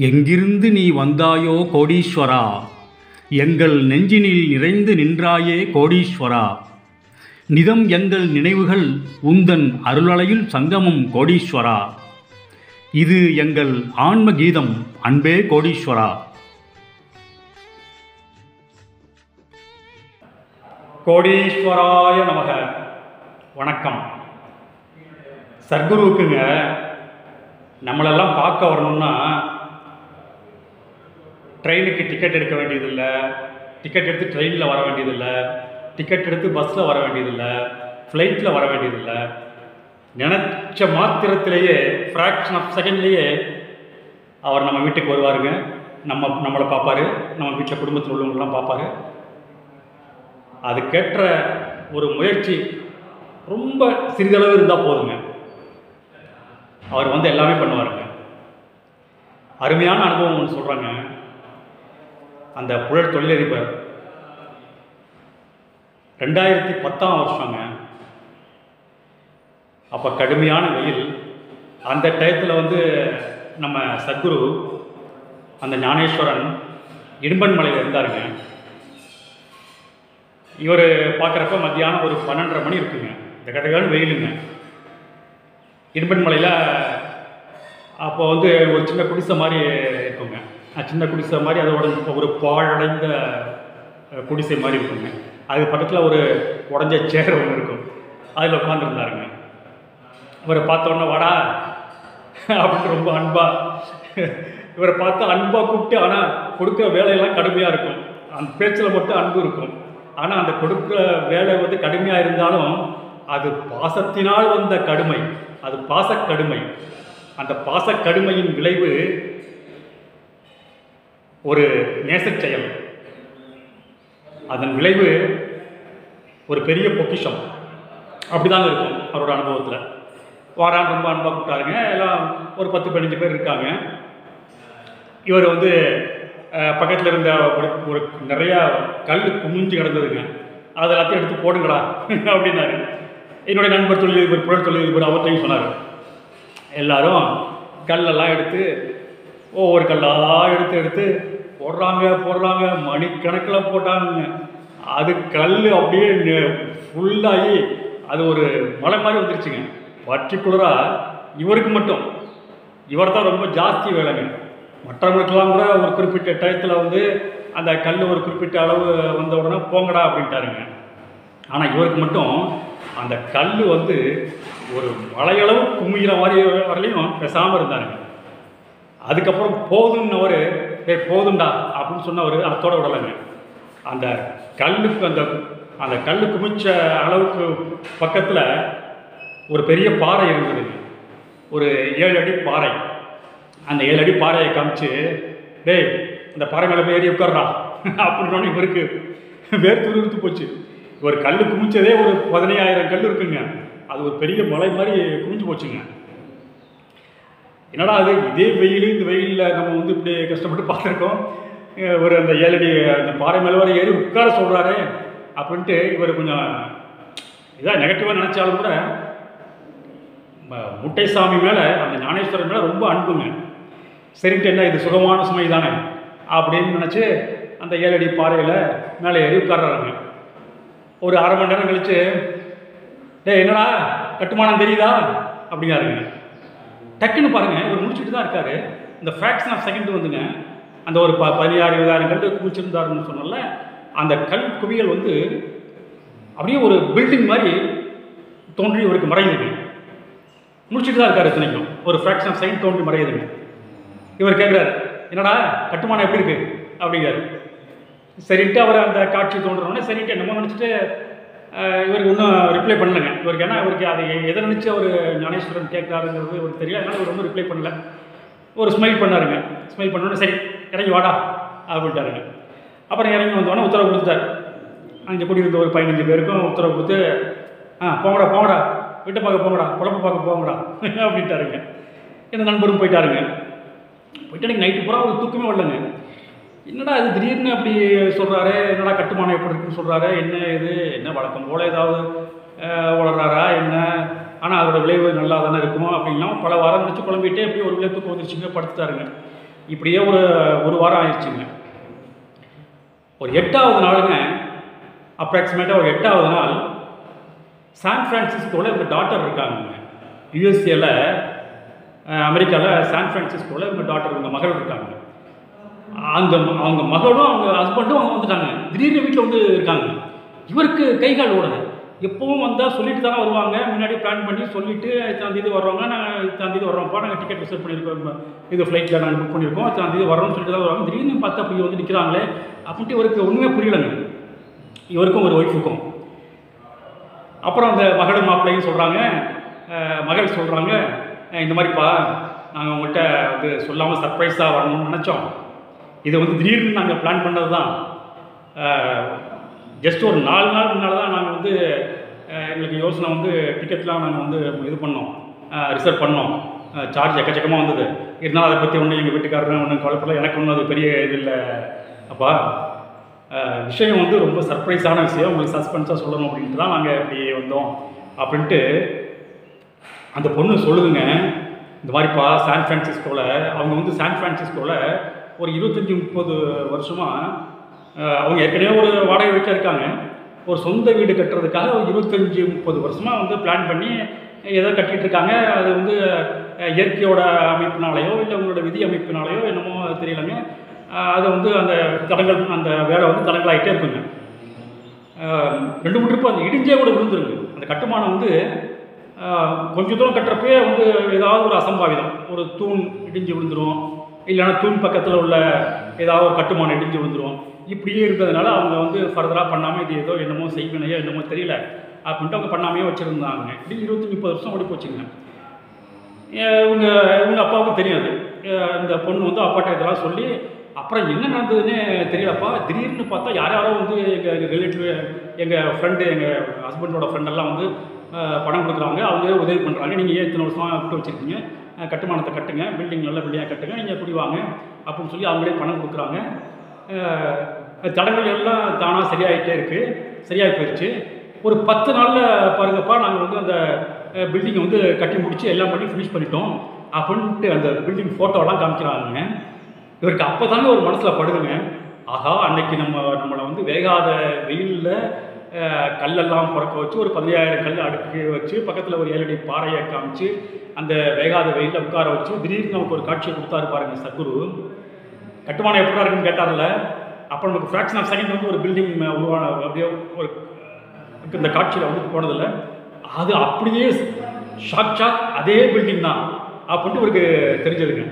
எங்கிருந்து நீ வந்தாயோ கோடீஸ்வரா? எங்கள் நெஞ்சினில் நிறைந்து நின்றாயே கோடீஸ்வரா. நிதம் எங்கள் நினைவுகள் உந்தன் அருளலையில் சங்கமம் கோடீஸ்வரா. இது எங்கள் ஆன்ம கீதம் அன்பே கோடீஸ்வரா. கோடீஸ்வராய நமக. வணக்கம். சர்க்குருவுக்குங்க நம்மளெல்லாம் பார்க்க வரணும்னா ட்ரெயினுக்கு டிக்கெட் எடுக்க வேண்டியதில்லை. டிக்கெட் எடுத்து ட்ரெயினில் வர வேண்டியதில்லை. டிக்கெட் எடுத்து பஸ்ஸில் வர வேண்டியதில்லை. ஃப்ளைட்டில் வர வேண்டியதில்லை. நினச்ச மாத்திரத்திலேயே ஃப்ராக்ஷன் ஆஃப் செகண்ட்லேயே அவர் நம்ம வீட்டுக்கு வருவாருங்க. நம்ம நம்மளை பார்ப்பாரு. நம்ம வீட்டில் குடும்பத்தில் உள்ளவங்களாம் பார்ப்பாரு. அதுக்கேற்ற ஒரு முயற்சி ரொம்ப சிறிதளவு இருந்தால் போதுங்க. அவர் வந்து எல்லாமே பண்ணுவாருங்க. அருமையான அனுபவம் ஒன்று சொல்கிறாங்க அந்த புழல் தொழிலதிபர். ரெண்டாயிரத்தி பத்தாம் வருஷங்க. அப்போ கடுமையான வெயில். அந்த டயத்தில் வந்து நம்ம சத்குரு அந்த ஞானேஸ்வரன் இடும்பன் மலையில் இருந்தாருங்க. இவர் பார்க்குறப்ப மத்தியானம் ஒரு பன்னெண்டரை மணி இருக்குங்க. இந்த கதையான வெயிலுங்க. இடும்பன் மலையில் அப்போ வந்து ஒரு சின்ன குடிசை மாதிரி இருக்குங்க. சின்ன குடிசை மாதிரி அதோட ஒரு பாழடைந்த குடிசை மாதிரி இருக்குங்க. அது பக்கத்தில் ஒரு உடஞ்ச சேர் ஒன்று இருக்கும். அதில் உட்காந்துருந்தாருங்க இவரை பார்த்தோன்னே வாடா அப்படின்னு ரொம்ப அன்பாக இவரை பார்த்து அன்பாக கூப்பிட்டு ஆனால் கொடுக்குற வேலையெல்லாம் கடுமையாக இருக்கும். அந்த பேச்சில் மட்டும் அன்பு இருக்கும். ஆனால் அந்த கொடுக்குற வேலை வந்து கடுமையாக இருந்தாலும் அது பாசத்தினால் வந்த கடுமை. அது பாசக்கடுமை. அந்த பாசக்கடுமையின் விளைவு ஒரு நேசச் செயல். அதன் விளைவு ஒரு பெரிய பொக்கிஷம். அப்படிதாங்க இருக்கும் அவரோட அனுபவத்தில். வாரான் ரொம்ப அன்பாக கூப்பிட்டாருங்க. எல்லாம் ஒரு பத்து பதினஞ்சு பேர் இருக்காங்க. இவர் வந்து பக்கத்தில் இருந்த ஒரு ஒரு நிறையா கல் குமிஞ்சு கிடந்ததுங்க. அதை எல்லாத்தையும் எடுத்து போடுங்கடா அப்படின்னாரு. என்னுடைய நண்பர் தொழிலதிபர் புழல் தொழிலதிபர் அவர்கிட்டையும் சொன்னார். எல்லாரும் கல்லெல்லாம் எடுத்து ஒவ்வொரு கல்லாக எடுத்து எடுத்து போடுறாங்க போடுறாங்க மணிக்கணக்கில் போட்டாங்க அது கல் அப்படியே ஃபுல்லாகி அது ஒரு மலை மாதிரி வந்துருச்சுங்க. பர்டிகுலராக இவருக்கு மட்டும். இவர் தான் ரொம்ப ஜாஸ்தி வேலைங்க. மற்றவங்களுக்கெல்லாம் கூட ஒரு குறிப்பிட்ட டயத்தில் வந்து அந்த கல் ஒரு குறிப்பிட்ட அளவு வந்த உடனே போங்கடா அப்படின்ட்டாருங்க. ஆனால் இவருக்கு மட்டும் அந்த கல் வந்து ஒரு மலையளவு குமிகிற மாதிரி வரலையும் பேசாமல் இருந்தாருங்க. அதுக்கப்புறம் போதும்னவர் ஏ போதும்டா அப்படின்னு சொன்னவர் அத்தோட விடலைங்க. அந்த கல்லுக்கு அந்த அந்த கல் குமிச்ச அளவுக்கு பக்கத்தில் ஒரு பெரிய பாறை இருந்ததுங்க. ஒரு ஏழு அடி பாறை. அந்த ஏழு அடி பாறையை காமிச்சு டேய் அந்த பாறை மேலே போய் ஏறி உட்கார்றா அப்படின்னோடனே இவருக்கு வேர்த்து உருத்து போச்சு. ஒரு கல் குமிச்சதே ஒரு பதினையாயிரம் கல் இருக்குங்க. அது ஒரு பெரிய மலை மாதிரி குமிஞ்சு போச்சுங்க. என்னடா அது இதே வெயில் இந்த வெயிலில் நம்ம வந்து இப்படி கஷ்டப்பட்டு பார்த்துருக்கோம். ஒரு அந்த ஏழடி அந்த பாறை மேலே வர ஏறி உட்கார சொல்கிறாரு அப்படின்ட்டு இவர் கொஞ்சம் இதாக நெகட்டிவாக நினச்சாலும் கூட முட்டைசாமி மேலே அந்த ஞானேஸ்வரன் மேலே ரொம்ப அன்புங்க. சரின்ட்டு என்ன இது சுகமான சுமை தானே அப்படின்னு நினச்சி அந்த ஏழடி பாறையில் மேலே ஏறி உட்கார்றாங்க ஒரு அரை மணி நேரம் கழித்து டேய் என்னடா? கட்டுமானம் தெரியுதா? அப்படிங்காருங்க டக்குன்னு பாருங்கள் இவர் முடிச்சுட்டு தான் இருக்காரு. இந்த ஃப்ராக்ஷன் ஆஃப் செகண்ட் வந்துங்க. அந்த ஒரு ப பதினாறு இருபதாயிரம் கல் குளிச்சிருந்தாருன்னு சொன்னல அந்த கல் குவியல் வந்து அப்படியே ஒரு பில்டிங் மாதிரி தோன்றி இவருக்கு மறையுதுங்க முடிச்சுட்டு தான் இருக்காரு இத்தனைக்கும். ஒரு ஃப்ராக்ஷன் ஆஃப் செகண்ட் தோன்றி மறையுதுங்க இவர் கேட்குறாரு என்னடா கட்டுமானம் எப்படி இருக்கு? அப்படிங்கிறாரு. சரின்ட்டு அவர் அந்த காட்சி தோன்றோடனே சரின்ட்டு என்னமோ நினச்சிட்டு இவருக்கு இன்னும் ரிப்ளை பண்ணலங்க. இவருக்கு ஏன்னா இவருக்கு அதை எதை நினச்சி அவர் ஞானேஸ்வரன் கேட்குறாருங்கிறது இவருக்கு தெரியல. அதனால் இவர் ஒன்றும் ரிப்ளை பண்ணல. ஒரு ஸ்மைல் பண்ணாருங்க. ஸ்மைல் பண்ணோன்னே சரி இறங்கி வாடா அப்படின்ட்டாருங்க. அப்புறம் இறங்கி வந்தோடனே உத்தரவு கொடுத்துட்டார். அங்கே கூட்டியிருந்த ஒரு பதினஞ்சு பேருக்கும் உத்தரவு கொடுத்து ஆ போங்கடா போங்கடா. வீட்டை பார்க்க போங்கடா. குழப்ப பார்க்க போங்கடா. அப்படின்ட்டாருங்க. எங்கள் நண்பரும் போயிட்டாருங்க. போயிட்டு எனக்கு நைட்டு பூரா ஒரு தூக்கமே வரலங்க. என்னடா இது திடீர்னு அப்படி சொல்கிறாரு என்னடா கட்டுமானம் எப்படி இருக்குன்னு சொல்கிறாரு என்ன இது? என்ன வழக்கம் போல் ஏதாவது வளர்றாரா என்ன? ஆனால் அதோட விளைவு நல்லா தானே இருக்கும் அப்படின்லாம் பல வாரம் கழிச்சு குழம்பிட்டே அப்படியே ஒரு விளைவு வந்துருச்சுங்க படுத்துட்டாருங்க. இப்படியே ஒரு ஒரு வாரம் ஆயிடுச்சுங்க. ஒரு எட்டாவது நாளுங்க அப்ராக்சிமேட்டாக ஒரு எட்டாவது நாள் சான் ஃப்ரான்சிஸ்கோவில் இவங்க டாக்டர் இருக்காங்க யூஎஸ்ஏல அமெரிக்காவில் சான் ஃப்ரான்சிஸ்கோவில் இவங்க டாக்டர் இவங்க மகள் இருக்காங்க. அந்த அவங்க மகளும் அவங்க ஹஸ்பண்டும் அவங்க வந்துட்டாங்க. திடீர்னு வீட்டில் வந்து இருக்காங்க. இவருக்கு கை கால் ஓடுது எப்பவும் வந்தால் சொல்லிட்டு தானே வருவாங்க. முன்னாடி பிளான் பண்ணி சொல்லிவிட்டு இத்தனாம் தேதி வர்றவங்க நாங்கள் இத்தனாம் தேதி வர்றோம்ப்பா நாங்கள் டிக்கெட் ரிசர்வ் பண்ணியிருக்கோம் இது ஃப்ளைட்டில் நாங்கள் புக் பண்ணியிருக்கோம் இத்தனாம் தேதி சொல்லிட்டு தான் வருவாங்க. திடீர்னு பார்த்தா அப்படி வந்து நிற்கிறாங்களே அப்படின்ட்டு இவருக்கு ஒன்றுமே புரியலைங்க. இவருக்கும் ஒரு ஒய்ஃபுக்கும் அப்புறம் அந்த மகளும் மாப்பிள்ளையும் சொல்கிறாங்க மகள் சொல்கிறாங்க இந்த மாதிரிப்பா நாங்கள் உங்கள்கிட்ட வந்து சொல்லாமல் சர்ப்ரைஸாக வரணும்னு நினச்சோம். இதை வந்து திடீர்னு நாங்கள் பிளான் பண்ணது தான் ஜஸ்ட் ஒரு நாலு நாள் முன்னால் தான் நாங்கள் வந்து எங்களுக்கு யோசனை வந்து டிக்கெட்லாம் நாங்கள் வந்து இது பண்ணோம் ரிசர்வ் பண்ணோம். சார்ஜ் எக்கச்சக்கமாக வந்தது. இருந்தாலும் அதை பற்றி ஒன்றும் எங்கள் வீட்டுக்காரரும் ஒன்றும் கவலைப்படல. எனக்கு ஒன்றும் அது பெரிய இது இல்லை. அப்பா விஷயம் வந்து ரொம்ப சர்ப்ரைஸான விஷயம். உங்களுக்கு சஸ்பென்ஸாக சொல்லணும் அப்படின்ட்டு தான் நாங்கள் இப்படி வந்தோம். அப்படின்ட்டு அந்த பொண்ணு சொல்லுதுங்க இந்த மாதிரிப்பா சான் ஃப்ரான்சிஸ்கோவில் அவங்க வந்து சான் ஃப்ரான்சிஸ்கோவில் ஒரு இருபத்தஞ்சி முப்பது வருஷமாக அவங்க ஏற்கனவே ஒரு வாடகை வீட்டில் இருக்காங்க. ஒரு சொந்த வீடு கட்டுறதுக்காக ஒரு இருபத்தஞ்சி முப்பது வருஷமாக வந்து பிளான் பண்ணி ஏதோ கட்டிட்டு இருக்காங்க. அது வந்து இயற்கையோட அமைப்பினாலேயோ இல்லை உங்களோட விதி அமைப்பினாலேயோ என்னமோ தெரியலங்க. அது வந்து அந்த தடங்கள் அந்த வேலை வந்து தடங்களாகிட்டே இருக்குங்க. ரெண்டு மூணு ட்ரிப்பு அந்த இடிஞ்சே கூட விழுந்துருங்க. அந்த கட்டுமானம் வந்து கொஞ்சம் கொஞ்ச தூரம் கட்டுறப்பே வந்து ஏதாவது ஒரு அசம்பாவிதம். ஒரு தூண் இடிஞ்சு விழுந்துரும். இல்லைன்னா தூண் பக்கத்தில் உள்ள ஏதாவது ஒரு கட்டுமானம் இடிஞ்சு விழுந்துரும் இப்படியே இருக்கிறதுனால அவங்க வந்து ஃபர்தராக பண்ணாமல் இது ஏதோ என்னமோ செய்வினையோ என்னமோ தெரியல. அப்படின்ட்டு அவங்க பண்ணாமையே வச்சுருந்தாங்க. இப்படி இருபத்தி முப்பது வருஷம் ஓடி போச்சுங்க. இவங்க இவங்க அப்பாவுக்கும் தெரியாது. இந்த பொண்ணு வந்து அப்பாட்ட இதெல்லாம் சொல்லி அப்புறம் என்ன நடந்ததுன்னு தெரியலப்பா. திடீர்னு பார்த்தா யார் யாரோ வந்து எங்கள் எங்கள் ரிலேட்டிவ் எங்கள் ஃப்ரெண்டு எங்கள் ஹஸ்பண்டோட ஃப்ரெண்டெல்லாம் வந்து பணம் கொடுக்குறாங்க. அவங்க உதவி பண்ணுறாங்க நீங்கள் ஏன் இத்தனை வருஷமாக விட்டு வச்சுருக்கீங்க? கட்டுமானத்தை கட்டுங்க பில்டிங் நல்ல பில்டிங்காக கட்டுங்க நீங்கள் குடி வாங்க அப்படின்னு சொல்லி அவங்களே பணம் கொடுக்குறாங்க. தடங்கள் எல்லாம் தானாக சரியாகிட்டே இருக்குது சரியாகி போயிடுச்சு ஒரு பத்து நாளில் பாருங்கப்பா நாங்கள் வந்து அந்த பில்டிங்கை வந்து கட்டி முடித்து எல்லாம் பண்ணி ஃபினிஷ் பண்ணிட்டோம் அப்படின்ட்டு அந்த பில்டிங் ஃபோட்டோலாம் காமிக்கிறாங்க. இவருக்கு அப்போ தாங்க ஒரு மனசில் படுதுங்க. ஆகா அன்னைக்கு நம்ம நம்மளை வந்து வேகாத வெயிலில் கல்லெல்லாம் பிறக்க வச்சு ஒரு பதினாயிரம் கல் அடுக்கி வச்சு பக்கத்தில் ஒரு ஏழடி பாறையை காமிச்சு அந்த வேகாத வெயிலில் உட்கார வச்சு திடீர்னு நமக்கு ஒரு காட்சியை கொடுத்தாரு பாருங்க சத்குரு. கட்டுமானம் எப்படா இருக்குன்னு கேட்டார்ல? அப்போ நமக்கு ஃப்ராக்ஷன் ஆஃப் செகண்ட் வந்து ஒரு பில்டிங் உருவான அப்படியே ஒரு இந்த காட்சியில் வந்து போனதில்ல அது அப்படியே ஷாக் அதே பில்டிங் தான் அப்படின்ட்டு இவருக்கு தெரிஞ்சதுங்க.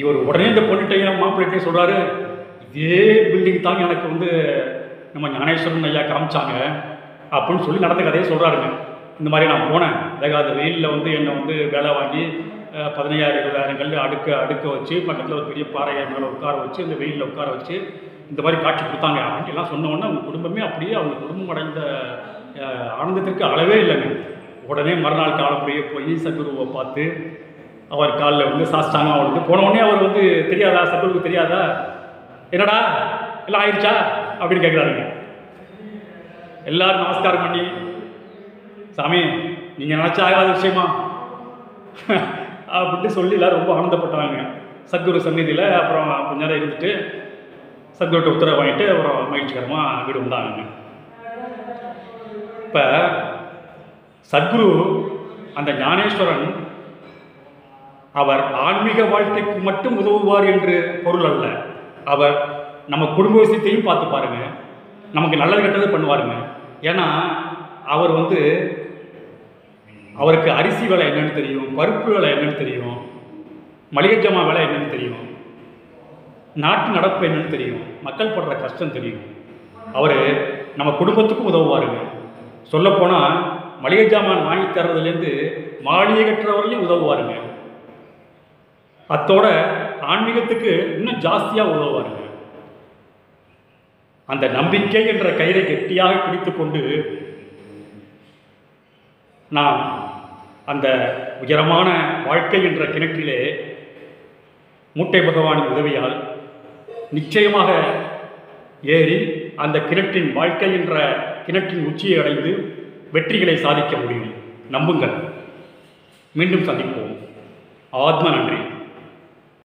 இவர் உடனே இந்த பொண்ணுகிட்டையும் மாப்பிள்ளைட்டையும் சொல்கிறாரு இதே பில்டிங் தாங்க எனக்கு வந்து நம்ம ஞானேஸ்வரன் ஐயா காமிச்சாங்க அப்படின்னு சொல்லி நடந்த கதையை சொல்கிறாருங்க இந்த மாதிரி நான் போனேன். அதாவது வெயிலில் வந்து என்னை வந்து வேலை வாங்கி பதினையாயிரம் இருபதாயிரம் கல் அடுக்க அடுக்க வச்சு பக்கத்தில் ஒரு பெரிய பாறையை மேலே உட்கார வச்சு இந்த வெயிலில் உட்கார வச்சு இந்த மாதிரி காட்சி கொடுத்தாங்க. அப்படின்னு எல்லாம் சொன்ன அவங்க குடும்பமே அப்படியே அவங்க குடும்பம் அடைந்த ஆனந்தத்திற்கு அளவே இல்லைங்க. உடனே மறுநாள் காலம்படியே போய் சத்குருவை பார்த்து அவர் காலில் வந்து சாஸ்டாங்க அவருக்கு போன உடனே அவர் வந்து தெரியாதா? சத்குருக்கு தெரியாதா? என்னடா? எல்லாம் ஆயிடுச்சா அப்படின்னு கேட்குறாருங்க எல்லாரும் நமஸ்காரம் பண்ணி சாமி நீங்கள் நினச்சா ஆகாத விஷயமா? அப்படின்ட்டு சொல்லி எல்லாரும் ரொம்ப ஆனந்தப்பட்டாங்க சத்குரு சந்நிதியில் அப்புறம் கொஞ்ச நேரம் இருந்துட்டு சத்குருட்ட உத்தரவு வாங்கிட்டு அப்புறம் மகிழ்ச்சிகரமாக வீடு வந்தாங்க. இப்போ சத்குரு அந்த ஞானேஸ்வரன் அவர் ஆன்மீக வாழ்க்கைக்கு மட்டும் உதவுவார் என்று பொருள் அல்ல. அவர் நம்ம குடும்ப விஷயத்தையும் பார்த்து பாருங்க. நமக்கு நல்லது கெட்டது பண்ணுவாருங்க. ஏன்னா அவர் வந்து அவருக்கு அரிசி விலை என்னன்னு தெரியும் பருப்பு விலை என்னன்னு தெரியும் மளிகை ஜமா விலை என்னன்னு தெரியும் நாட்டு நடப்பு என்னன்னு தெரியும் மக்கள் படுற கஷ்டம் தெரியும். அவர் நம்ம குடும்பத்துக்கும் உதவுவாருங்க. சொல்லப்போனால் மளிகை ஜாமான் வாங்கி தர்றதுலேருந்து மாளிகை கட்டுறவர்களையும் உதவுவாருங்க. அத்தோட ஆன்மீகத்துக்கு இன்னும் ஜாஸ்தியாக உதவுவாருங்க. அந்த நம்பிக்கை என்ற கயிறை கெட்டியாக பிடித்துக்கொண்டு நாம் அந்த உயரமான வாழ்க்கை என்ற கிணற்றிலே மூட்டை பகவானின் உதவியால் நிச்சயமாக ஏறி அந்த கிணற்றின் வாழ்க்கை என்ற கிணற்றின் உச்சியை அடைந்து வெற்றிகளை சாதிக்க முடியும். நம்புங்கள். மீண்டும் சந்திப்போம். ஆத்ம நன்றி.